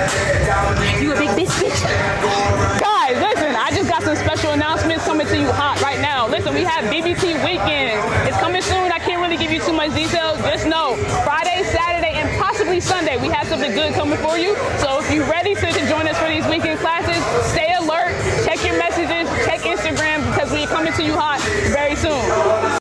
You a big bitch, bitch. Guys, listen, I just got some special announcements coming to you hot right now. Listen, we have BBT Weekend. It's coming soon. I can't really give you too much details. Just know Friday, Saturday, and possibly Sunday, we have something good coming for you. So if you're ready to join us for these weekend classes, stay alert, check your messages, check Instagram because we're coming to you hot.